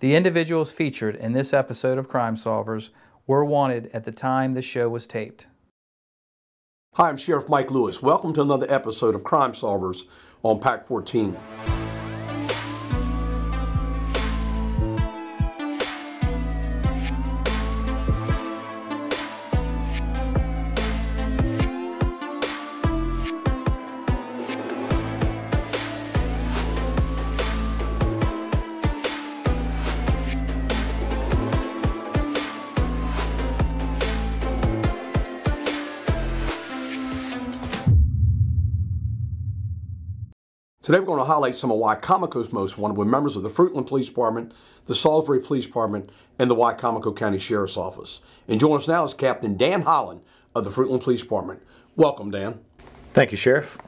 The individuals featured in this episode of Crime Solvers were wanted at the time the show was taped. Hi, I'm Sheriff Mike Lewis. Welcome to another episode of Crime Solvers on PAC 14. Today we're going to highlight some of Wicomico's most wanted with members of the Fruitland Police Department, the Salisbury Police Department, and the Wicomico County Sheriff's Office. And joining us now is Captain Dan Holland of the Fruitland Police Department. Welcome, Dan. Thank you, Sheriff.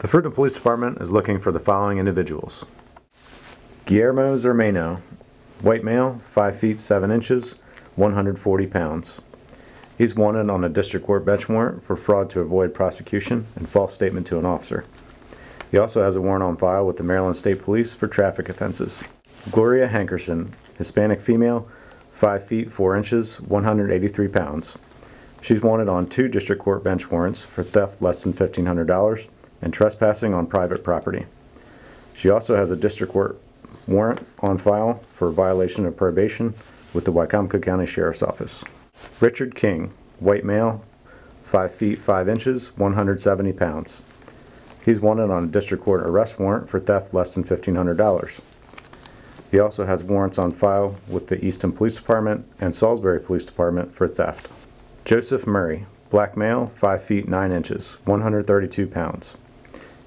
The Fruitland Police Department is looking for the following individuals. Guillermo Zermano, white male, 5 feet 7 inches, 140 pounds. He's wanted on a district court bench warrant for fraud to avoid prosecution and false statement to an officer. He also has a warrant on file with the Maryland State Police for traffic offenses. Gloria Hankerson, Hispanic female, 5 feet 4 inches, 183 pounds. She's wanted on two district court bench warrants for theft less than $1,500 and trespassing on private property. She also has a district court warrant on file for violation of probation with the Wicomico County Sheriff's Office. Richard King, white male, 5 feet 5 inches, 170 pounds. He's wanted on a district court arrest warrant for theft less than $1,500. He also has warrants on file with the Easton Police Department and Salisbury Police Department for theft. Joseph Murray, black male, 5 feet 9 inches, 132 pounds.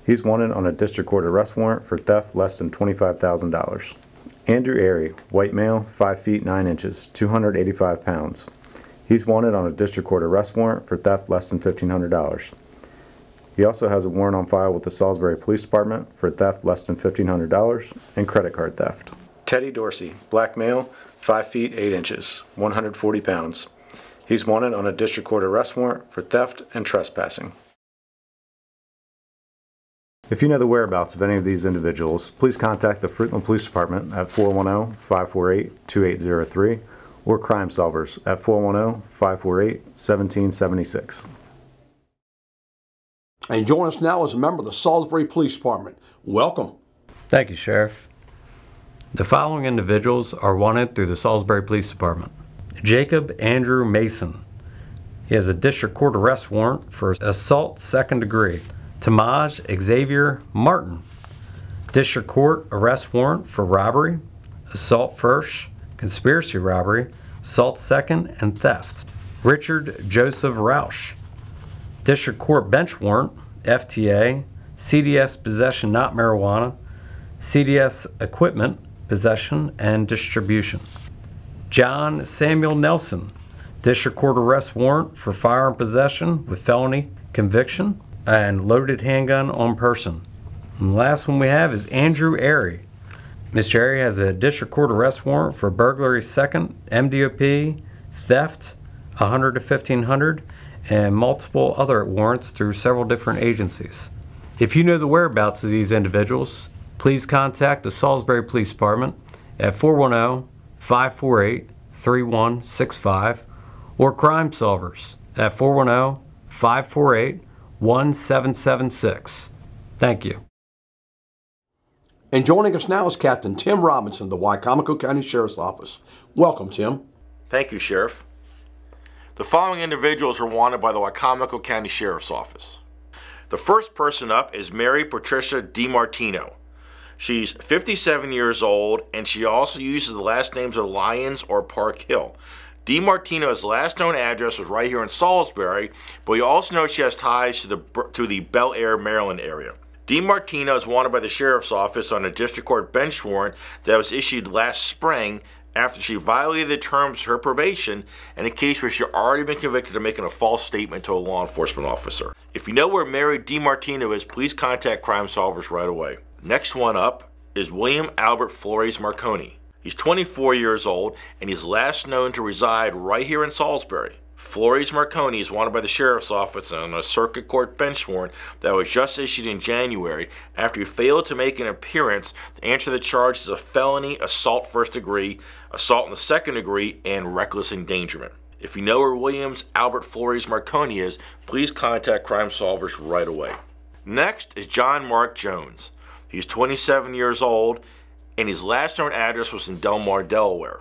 He's wanted on a district court arrest warrant for theft less than $25,000. Andrew Airy, white male, 5 feet 9 inches, 285 pounds. He's wanted on a district court arrest warrant for theft less than $1,500. He also has a warrant on file with the Salisbury Police Department for theft less than $1,500 and credit card theft. Teddy Dorsey, black male, 5 feet 8 inches, 140 pounds. He's wanted on a district court arrest warrant for theft and trespassing. If you know the whereabouts of any of these individuals, please contact the Fruitland Police Department at 410-548-2803 or Crime Solvers at 410-548-1776. And joining us now is a member of the Salisbury Police Department. Welcome. Thank you, Sheriff. The following individuals are wanted through the Salisbury Police Department. Jacob Andrew Mason. He has a district court arrest warrant for assault second degree. Tamaj Xavier Martin. District court arrest warrant for robbery, assault first, conspiracy robbery, assault second, and theft. Richard Joseph Roush. District Court bench warrant, FTA, CDS possession not marijuana, CDS equipment possession and distribution. John Samuel Nelson, District Court arrest warrant for firearm possession with felony conviction and loaded handgun on person. And the last one we have is Andrew Airy. Mr. Airy has a District Court arrest warrant for burglary second, MDOP, theft, 100 to 1500, and multiple other warrants through several different agencies. If you know the whereabouts of these individuals, please contact the Salisbury Police Department at 410-548-3165 or Crime Solvers at 410-548-1776. Thank you. And joining us now is Captain Tim Robinson of the Wicomico County Sheriff's Office. Welcome, Tim. Thank you, Sheriff. The following individuals are wanted by the Wicomico County Sheriff's Office. The first person up is Mary Patricia DiMartino. She's 57 years old and she also uses the last names of Lyons or Park Hill. DiMartino's last known address was right here in Salisbury, but we also know she has ties to the, to the Bel Air, Maryland area. DiMartino is wanted by the Sheriff's Office on a district court bench warrant that was issued last spring after she violated the terms of her probation in a case where she had already been convicted of making a false statement to a law enforcement officer. If you know where Mary DiMartino is, please contact Crime Solvers right away. Next one up is William Albert Flores Marconi. He's 24 years old and he's last known to reside right here in Salisbury. Flores Marconi is wanted by the sheriff's office on a circuit court bench warrant that was just issued in January after he failed to make an appearance to answer the charges of felony, assault first degree, assault in the second degree, and reckless endangerment. If you know where Williams Albert Flores Marconi is, please contact Crime Solvers right away. Next is John Mark Jones. He's 27 years old, and his last known address was in Delmar, Delaware.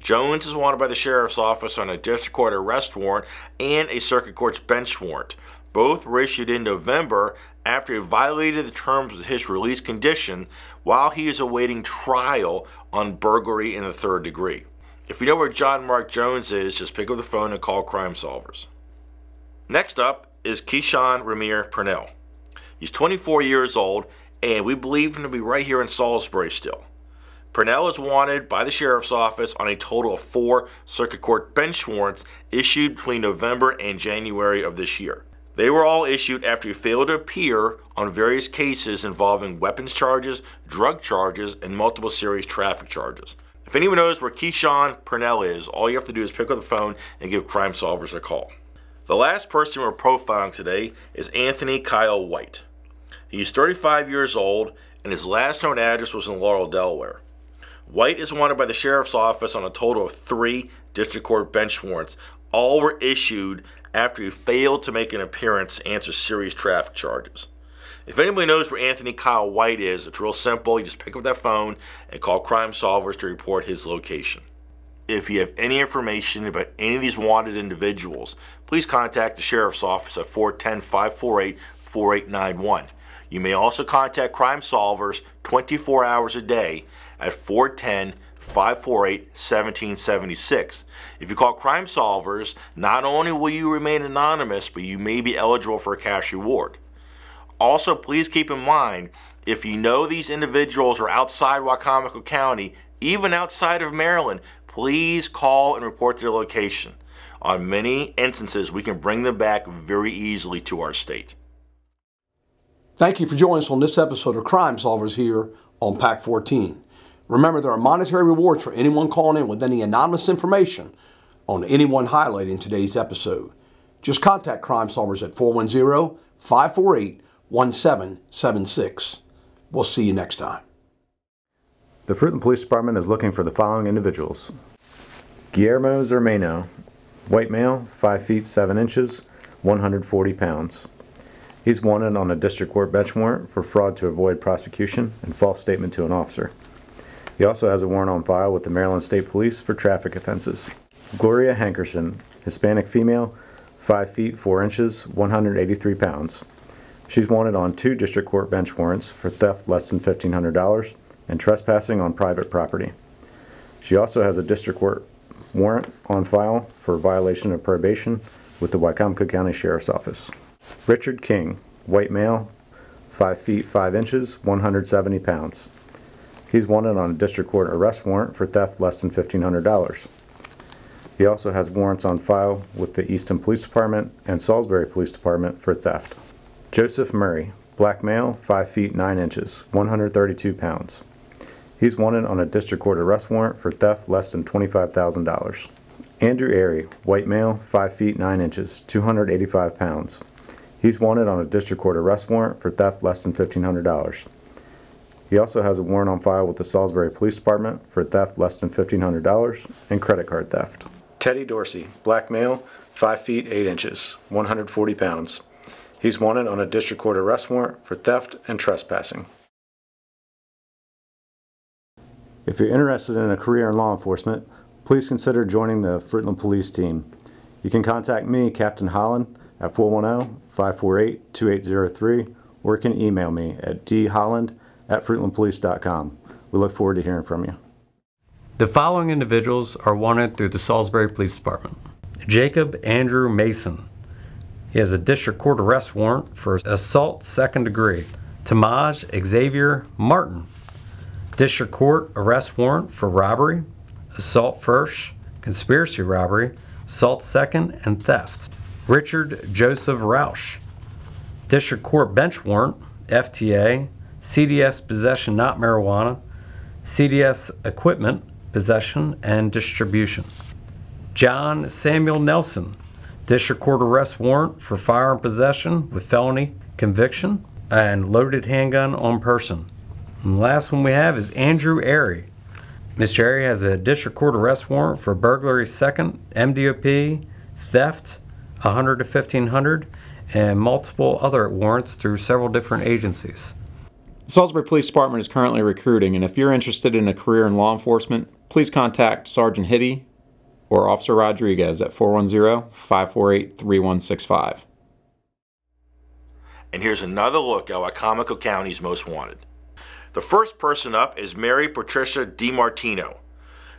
Jones is wanted by the sheriff's office on a district court arrest warrant and a circuit court's bench warrant. Both were issued in November after he violated the terms of his release condition while he is awaiting trial on burglary in the third degree. If you know where John Mark Jones is, just pick up the phone and call Crime Solvers. Next up is Keyshawn Ramir Purnell. He's 24 years old, and we believe him to be right here in Salisbury still. Purnell is wanted by the sheriff's office on a total of four circuit court bench warrants issued between November and January of this year. They were all issued after he failed to appear on various cases involving weapons charges, drug charges, and multiple serious traffic charges. If anyone knows where Keyshawn Purnell is, all you have to do is pick up the phone and give Crime Solvers a call. The last person we're profiling today is Anthony Kyle White. He is 35 years old, and his last known address was in Laurel, Delaware. White is wanted by the sheriff's office on a total of three district court bench warrants. All were issued after he failed to make an appearance to answer serious traffic charges. If anybody knows where Anthony Kyle White is, it's real simple. You just pick up that phone and call Crime Solvers to report his location. If you have any information about any of these wanted individuals, please contact the Sheriff's Office at 410 548 4891. You may also contact Crime Solvers 24 hours a day at 410 548 1776. If you call Crime Solvers, not only will you remain anonymous, but you may be eligible for a cash reward. Also, please keep in mind if you know these individuals are outside Wicomico County, even outside of Maryland, please call and report their location. On many instances, we can bring them back very easily to our state. Thank you for joining us on this episode of Crime Solvers here on PAC 14. Remember, there are monetary rewards for anyone calling in with any anonymous information on anyone highlighted in today's episode. Just contact Crime Solvers at 410 548 1776. We'll see you next time. The Fruitland Police Department is looking for the following individuals Guillermo Zermano, white male, 5 feet 7 inches, 140 pounds. He's wanted on a district court bench warrant for fraud to avoid prosecution and false statement to an officer. He also has a warrant on file with the Maryland State Police for traffic offenses. Gloria Hankerson, Hispanic female, 5 feet 4 inches, 183 pounds. She's wanted on two district court bench warrants for theft less than $1,500 and trespassing on private property. She also has a district court warrant on file for violation of probation with the Wicomico County Sheriff's Office. Richard King, white male, 5 feet 5 inches, 170 pounds. He's wanted on a district court arrest warrant for theft less than $1,500. He also has warrants on file with the Easton Police Department and Salisbury Police Department for theft. Joseph Murray, black male, 5 feet 9 inches, 132 pounds. He's wanted on a district court arrest warrant for theft less than $25,000. Andrew Airy, white male, 5 feet 9 inches, 285 pounds. He's wanted on a district court arrest warrant for theft less than $1,500. He also has a warrant on file with the Salisbury Police Department for theft less than $1,500 and credit card theft. Teddy Dorsey, black male, 5 feet 8 inches, 140 pounds. He's wanted on a district court arrest warrant for theft and trespassing. If you're interested in a career in law enforcement, please consider joining the Fruitland Police team. You can contact me, Captain Holland, at 410-548-2803 or you can email me at dholland at fruitlandpolice.com. We look forward to hearing from you. The following individuals are wanted through the Salisbury Police Department. Jacob Andrew Mason. He has a district court arrest warrant for assault second degree. Tamaj Xavier Martin. District court arrest warrant for robbery, assault first, conspiracy robbery, assault second, and theft. Richard Joseph Roush. District court bench warrant, FTA, CDS possession not marijuana, CDS equipment possession and distribution. John Samuel Nelson, District Court arrest warrant for firearm possession with felony conviction and loaded handgun on person. And the last one we have is Andrew Airy. Mr. Airy has a District Court arrest warrant for burglary second, MDOP, theft, 100 to 1500, and multiple other warrants through several different agencies. The Salisbury Police Department is currently recruiting, and if you're interested in a career in law enforcement, please contact Sergeant Hitty or Officer Rodriguez at 410 548 3165. And here's another look at what Wicomico County's most wanted. The first person up is Mary Patricia DiMartino.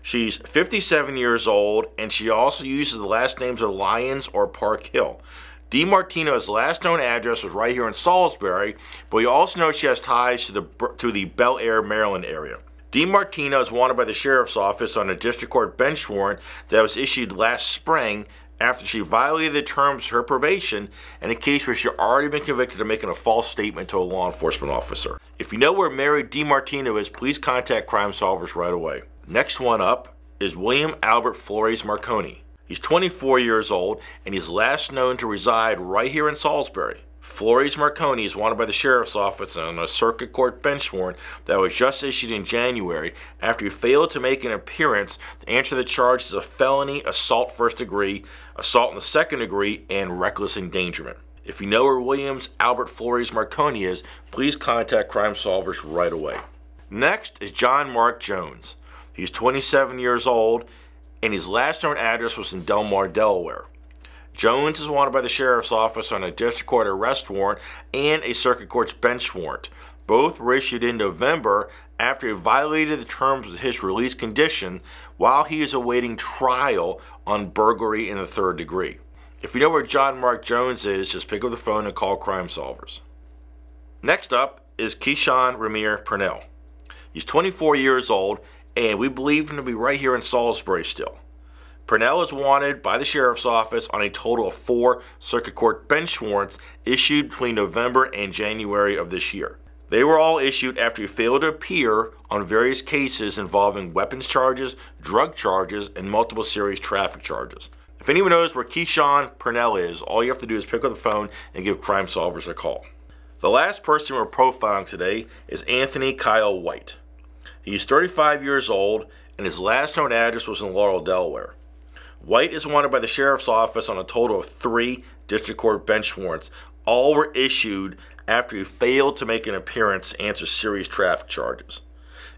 She's 57 years old and she also uses the last names of Lyons or Park Hill. DiMartino's last known address was right here in Salisbury, but we also know she has ties to the to the Bel Air, Maryland area. DiMartino is wanted by the sheriff's office on a district court bench warrant that was issued last spring after she violated the terms of her probation in a case where she had already been convicted of making a false statement to a law enforcement officer. If you know where Mary DiMartino is, please contact Crime Solvers right away. Next one up is William Albert Flores Marconi. He's 24 years old and he's last known to reside right here in Salisbury. Flores Marconi is wanted by the sheriff's office on a circuit court bench warrant that was just issued in January after he failed to make an appearance to answer the charges of felony, assault first degree, assault in the second degree, and reckless endangerment. If you know where Williams Albert Flores Marconi is, please contact Crime Solvers right away. Next is John Mark Jones. He's 27 years old and his last known address was in Delmar, Delaware. Jones is wanted by the sheriff's office on a district court arrest warrant and a circuit court's bench warrant. Both were issued in November after he violated the terms of his release condition while he is awaiting trial on burglary in the third degree. If you know where John Mark Jones is, just pick up the phone and call Crime Solvers. Next up is Keyshawn Ramir Purnell. He's 24 years old and we believe him to be right here in Salisbury still. Purnell is wanted by the sheriff's office on a total of four circuit court bench warrants issued between November and January of this year. They were all issued after he failed to appear on various cases involving weapons charges, drug charges, and multiple serious traffic charges. If anyone knows where Keyshawn Purnell is, all you have to do is pick up the phone and give Crime Solvers a call. The last person we're profiling today is Anthony Kyle White. He's 35 years old, and his last known address was in Laurel, Delaware. White is wanted by the sheriff's office on a total of three district court bench warrants. All were issued after he failed to make an appearance to answer serious traffic charges.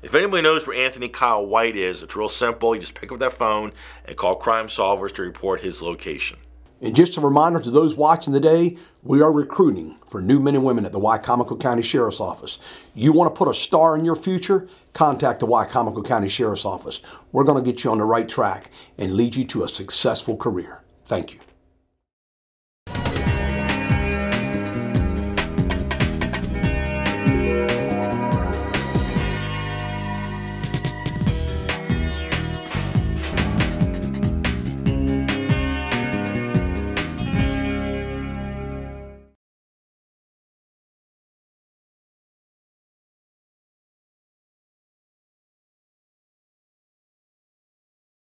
If anybody knows where Anthony Kyle White is, it's real simple. You just pick up that phone and call Crime Solvers to report his location. And just a reminder to those watching today, we are recruiting for new men and women at the Wicomico County Sheriff's Office. You want to put a star in your future? Contact the Wicomico County Sheriff's Office. We're going to get you on the right track and lead you to a successful career. Thank you.